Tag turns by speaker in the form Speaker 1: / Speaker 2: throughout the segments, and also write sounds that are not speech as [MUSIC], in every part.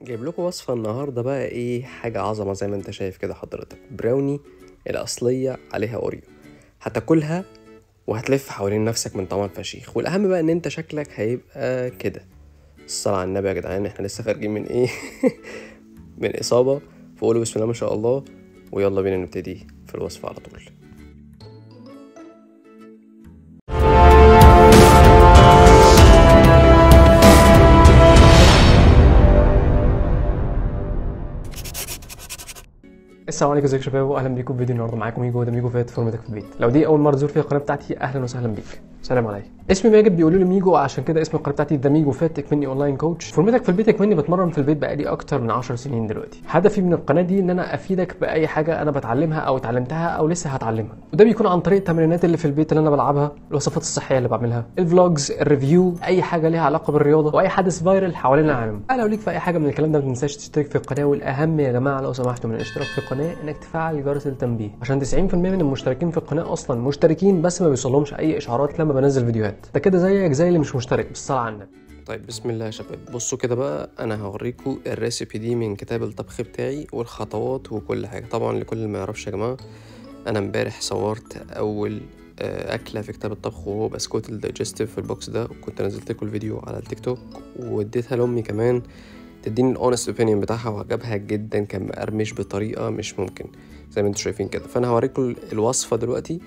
Speaker 1: جايب لكم وصفة النهاردة بقى إيه حاجة عظمة زي ما أنت شايف كده حضرتك. براوني الأصلية عليها أوريو. هتاكلها وهتلف حوالين نفسك من طعم الفشيخ. والأهم بقى إن أنت شكلك هيبقى كده. الصلاة على النبي يا جدعان إحنا لسه خارجين من إيه؟ [LAUGHS] من إصابة. فقولوا بسم الله ما شاء الله ويلا بينا نبتدي في الوصفة على طول.
Speaker 2: السلام عليكم ازيكم يا شباب؟ واهلا بيكم في فيديو النهارده معاكم ميجو The Migo Fit فورمتك في البيت. لو دي أول مرة تزور فيها القناة بتاعتي أهلا وسهلا بيك. سلام عليكم. اسمي ماجد بيقولوا لي ميجو عشان كده اسم القناة بتاعتي The Migo Fit اكمني online coach فورمتك في البيت اكمني بتمرن في البيت بقالي أكتر من 10 سنين دلوقتي. هدفي من القناة دي إن أنا أفيدك بأي حاجة أنا بتعلمها أو اتعلمتها أو لسه هتعلمها. وده بيكون عن طريق التمرينات اللي في البيت اللي أنا بلعبها الوصفات الصحية اللي بعملها ال vlogs ال review أي حاجة ليها علاقة بالرياضة وأي حدث viral حوالين العالم لو ليك في أي حاجة من الكلام ده ما تنساش تشترك في القناة والأهم يا جماعة لو سمحتوا من الاشتراك في القناة إنك تفعل جرس التنبيه. عشان 90% من المشتركين في القناة أصلا مشتركين بس ما بيوصلهمش أي إشعارات لما بنزل فيديوهات. ده كده زيك زي اللي مش مشترك بالصلاه على النبي
Speaker 1: طيب بسم الله يا شباب. بصوا كده بقى أنا هوريكم ال recipe دي من كتاب الطبخ بتاعي والخطوات وكل حاجة. طبعا لكل ما يعرفش يا جماعة أنا امبارح صورت أول آه، أكلة في كتاب الطبخ وهو بسكوت ال digestive في ال box ده. وكنت نزلت لكم الفيديو على التيك توك واديتها لأمي كمان. تديني ال honest opinion بتاعها وعجبها جدا كان مقرمش بطريقة مش ممكن زي ما أنتم شايفين كده. فأنا هوريكم الوصفة دلوقتي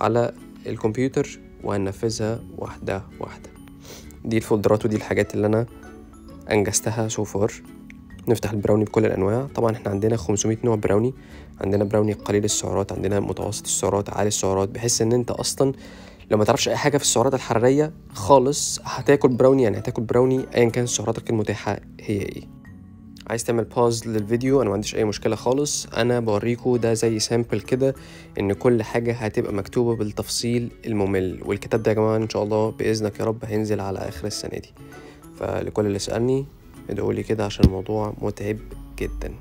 Speaker 1: على الكمبيوتر وهننفذها واحدة واحدة. دي الفولدرات ودي الحاجات اللي أنا أنجزتها so far نفتح البراوني بكل الأنواع. طبعا إحنا عندنا 500 نوع براوني. عندنا براوني قليل السعرات عندنا متوسط السعرات عالي السعرات بحيث إن أنت أصلا لو ما تعرفش أي حاجة في السعرات الحرارية خالص هتاكل براوني يعني هتاكل براوني ايا كان سعراتك المتاحة هي إيه. عايز تعمل pause للفيديو؟ أنا ما عنديش أي مشكلة خالص. أنا بوريكم ده زي sample كده إن كل حاجة هتبقى مكتوبة بالتفصيل الممل. والكتاب ده يا جماعة إن شاء الله بإذنك يا رب هينزل على آخر السنة دي. فلكل اللي سألني ادعوا لي كده عشان الموضوع متعب جدا.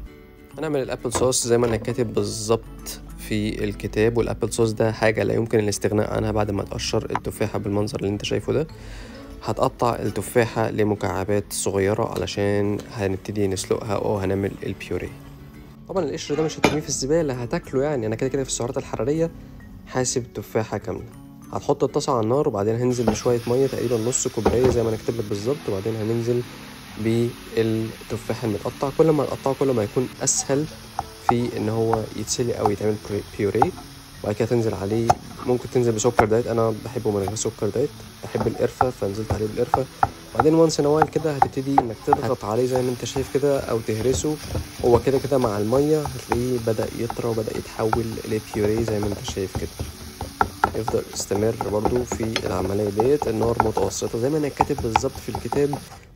Speaker 1: هنعمل ال apple sauce زي ما أنا كاتب بالظبط. في الكتاب وال apple sauce ده حاجة لا يمكن الاستغناء عنها بعد ما تقشر التفاحة بالمنظر اللي انت شايفه ده. هتقطع التفاحة لمكعبات صغيرة علشان هنبتدي نسلقها أو هنعمل البيوري طبعا القشر ده مش هترميه في الزبالة هتاكله يعني. أنا كده كده في السعرات الحرارية حاسب تفاحة كاملة. هتحط الطاسة على النار وبعدين هننزل بشوية مية تقريبا نص كوباية زي ما أنا كاتب لك بالظبط. وبعدين هننزل بالتفاح المتقطع كل ما نقطعه كل ما يكون أسهل في إن هو يتسلق أو يتعمل بيوري وبعد كده تنزل عليه. ممكن تنزل بسكر diet. أنا بحبه من غير سكر diet. بحب القرفة فنزلت عليه بالقرفه بعدين وانس ان كده هتبتدي إنك تضغط عليه زي ما أنت شايف كده أو تهرسه. هو كده كده مع المية هتلاقيه بدأ يطرى وبدأ يتحول لبيوري زي ما أنت شايف كده. يفضل يستمر برضو في العملية ديت النار متوسطة زي ما أنا كاتب بالظبط في الكتاب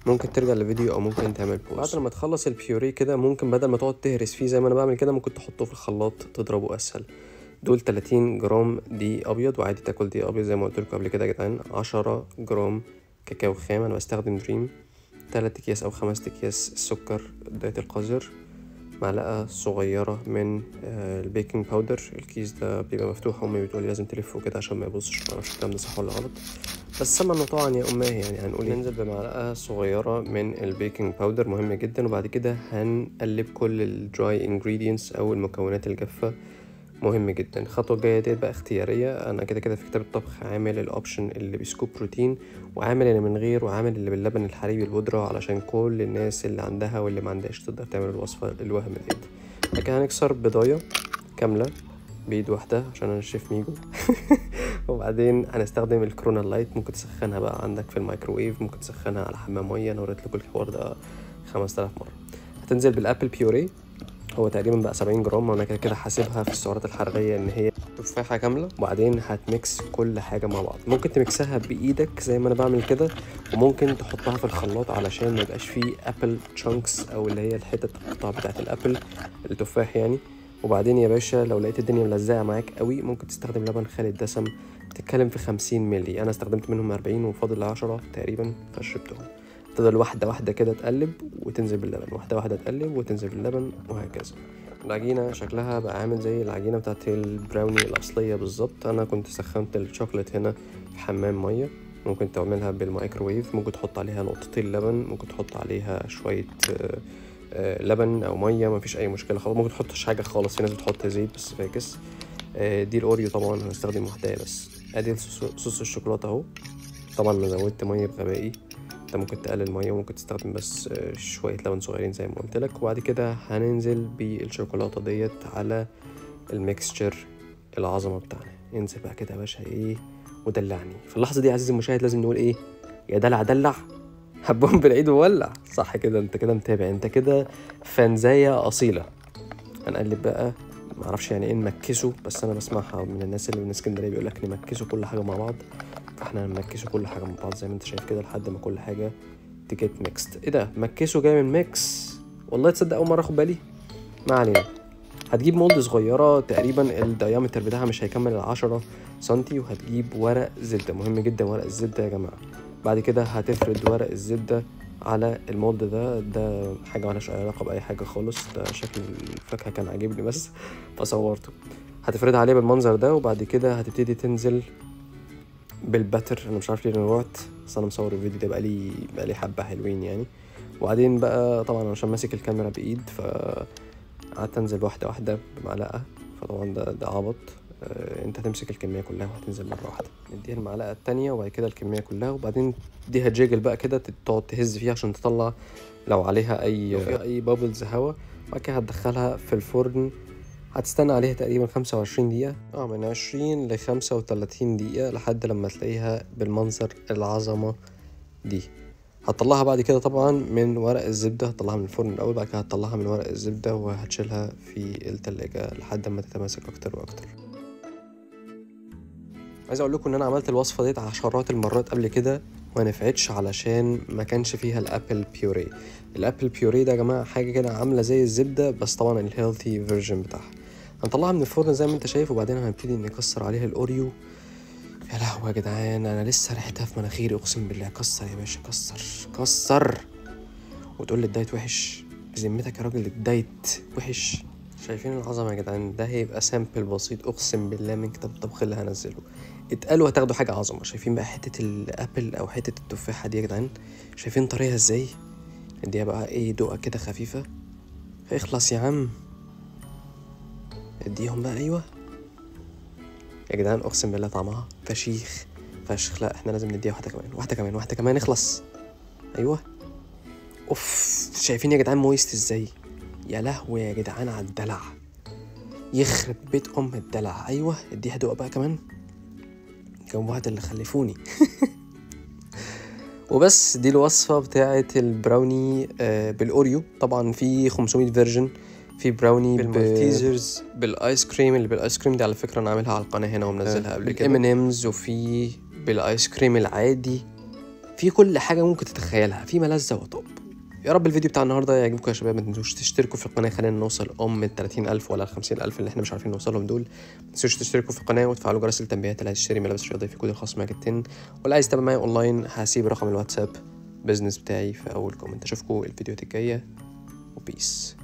Speaker 1: ممكن ترجع لفيديو أو ممكن تعمل pause بعد لما تخلص البيوري كده ممكن بدل ما تقعد تهرس فيه زي ما أنا بعمل كده ممكن تحطه في الخلاط تضربه أسهل. دول 30 جرام دقيق أبيض وعادي تاكل دقيق أبيض زي ما قلت لكم قبل كده يا جدعان. 10 جرام كاكاو خام أنا بستخدم دريم. 3 أكياس أو 5 أكياس السكر diet القذر. معلقة صغيرة من ال baking powder الكيس ده بيبقى مفتوح أمي بتقولي لازم تلفه كده عشان ما يبوظش معرفش الكلام ده صح ولا غلط. بس سمع طبعا يا اماه يعني هنقول ننزل بمعلقة صغيرة من ال baking powder مهم جدا وبعد كده هنقلب كل ال dry ingredients أو المكونات الجافة مهم جدا. الخطوة الجاية ديت بقى اختيارية. أنا كده كده في كتاب الطبخ عامل ال option اللي ب scoop protein وعامل اللي من غير وعامل اللي باللبن الحليبي البودرة علشان كل الناس اللي عندها واللي ما عندهاش تقدر تعمل الوصفة الوهم ديت. كده هنكسر بيضاية كاملة بإيد واحدة عشان أنا شيف ميجو. [LAUGHS] وبعدين هنستخدم الكورونا light ممكن تسخنها بقى عندك في الميكروويف ممكن تسخنها على حمام مية. أنا وريت لكم الحوار ده 5000 مرة. هتنزل بال apple puree هو تقريبا بقى 70 جرام وأنا كده كده حاسبها في السعرات الحرارية إن هي تفاحة كاملة؟ وبعدين هتميكس كل حاجة مع بعض. ممكن تميكسها بإيدك زي ما أنا بعمل كده وممكن تحطها في الخلاط علشان ما يبقاش فيه apple chunks أو اللي هي الحتت القطع بتاعه ال apple التفاح يعني. وبعدين يا باشا لو لقيت الدنيا ملزقة معاك قوي ممكن تستخدم لبن خالي الدسم بتتكلم في 50 مللي. أنا استخدمت منهم 40 وفاضل 10 تقريبا فشربتهم. تفضل واحدة واحدة كده تقلب وتنزل باللبن. واحدة واحدة تقلب وتنزل باللبن وهكذا. العجينة شكلها بقى عامل زي العجينة بتاعت ال brownie الأصلية بالظبط. أنا كنت سخنت الشوكولات هنا في حمام مية. ممكن تعملها بالمايكروويف ممكن تحط عليها نقطتين لبن ممكن تحط عليها شوية آه لبن أو مية. مفيش أي مشكلة خالص. ممكن تحطش حاجة خالص. في ناس بتحط زيت بس فاكس. آه دي الأوريو طبعا. هنستخدم واحدة بس. الصوص صوص الشوكولاتة أهو. طبعا أنا زودت مية بغبائي. انت ممكن تقلل مية وممكن تستخدم بس آه، شوية لبن صغيرين زي ما قلت لك. وبعد كده هننزل بالشوكولاتة ديت على ال mixture العظمة بتاعنا. انزل بقى كده يا باشا إيه ودلعني. في اللحظة دي عزيزي المشاهد لازم نقول إيه يا دلع دلع حبهم بالعيد وولع. صح كده انت كده متابع. انت كده فانزاية أصيلة. هنقلب بقى معرفش يعني إيه نمكسه بس أنا بسمعها من الناس اللي من اسكندرية بيقول لك نمكسه كل حاجة مع بعض. فاحنا هنمكسه كل حاجة مع بعض زي ما انت شايف كده لحد ما كل حاجة ت get mixed إيه ده؟ مكسه جاي من mix والله تصدق أول مرة آخد بالي؟ ما علينا. هتجيب مولد صغيرة تقريبا الديامتر بتاعها مش هيكمل العشرة سنتي وهتجيب ورق زبدة. مهم جدا ورق الزبدة يا جماعة. بعد كده هتفرد ورق الزبدة على المولد ده. ده حاجة ملهاش أي علاقة بأي حاجة خالص. ده شكل الفاكهة كان عاجبني بس فصورته. هتفردها عليه بالمنظر ده وبعد كده هتبتدي تنزل بالباتر أنا مش عارف ليه أنا بس أنا مصور الفيديو ده بقالي بقالي حبة حلوين يعني. وبعدين بقى طبعا عشان ماسك الكاميرا بإيد ف قعدت أنزل واحدة واحدة بمعلقة فطبعا ده ده عبط. آه، أنت هتمسك الكمية كلها وهتنزل مرة واحدة. نديها المعلقة التانية وبعد كده الكمية كلها وبعدين دي هتجيجل بقى كده تقعد تهز فيها عشان تطلع لو عليها اي فيها أي بابلز هوا. وبعد كده هتدخلها في الفرن هتستنى عليها تقريبا 25 دقيقة. آه من 20 ل 35 دقيقة لحد لما تلاقيها بالمنظر العظمة دي. هتطلعها بعد كده طبعا من ورق الزبدة. هتطلعها من الفرن الأول بعد كده هتطلعها من ورق الزبدة وهتشيلها في التلاجة لحد ما تتماسك أكتر وأكتر. عايز أقول لكم إن أنا عملت الوصفة ديت عشرات المرات قبل كده ما نفعتش علشان ما كانش فيها ال apple puree. ال apple puree ده يا جماعة حاجة كده عاملة زي الزبدة بس طبعا ال healthy version بتاعها. هنطلعها من الفرن زي ما انت شايف وبعدين هنبتدي نكسر عليها الأوريو. يا لهوي يا جدعان أنا لسه ريحتها في مناخيري أقسم بالله. كسر يا باشا كسر كسر. وتقول لي ال diet وحش. بذمتك يا راجل ال diet وحش. شايفين العظمة يا جدعان؟ ده هيبقى sample بسيط أقسم بالله من كتاب الطبخ اللي هنزله. اتقلوا هتاخدوا حاجة عظمة. شايفين بقى حتة ال apple أو حتة التفاحة دي يا جدعان؟ شايفين طرية إزاي؟ اديها بقى إيه دوقة كده خفيفة. إخلص يا عم. اديهم بقى أيوه. يا جدعان أقسم بالله طعمها فشيخ فشخ. لا إحنا لازم نديها واحدة كمان واحدة كمان واحدة كمان اخلص. أيوه. أوف شايفين يا جدعان moist إزاي؟ يا لهوي يا جدعان على الدلع. يخرب بيت أم الدلع. أيوه اديها دوقة بقى كمان. كم واحد اللي خلفوني. [LAUGHS] وبس دي الوصفة بتاعة ال brownie آه، بالأوريو. طبعا في 500 version. في براوني بالمالتيزرز. بالايس كريم اللي بالايس كريم دي على فكرة أنا عاملها على القناة هنا ومنزلها قبل كده. ام امز وفي بالايس كريم العادي. في كل حاجة ممكن تتخيلها في ملذة وطب يا رب الفيديو بتاع النهارده يعجبكم يا شباب ما تنسوش تشتركوا في القناة خلينا نوصل أم ال 30000 ولا ال 50000 اللي إحنا مش عارفين نوصلهم دول. ما تنسوش تشتركوا في القناة وتفعلوا جرس التنبيهات اللي هتشتري ملابس رياضيه في كود الخاص معاك التن. واللي عايز يتابع معايا اونلاين هسيب رقم الواتساب business بتاعي في أول comment أشوفكم الفيديوهات الجاية. و peace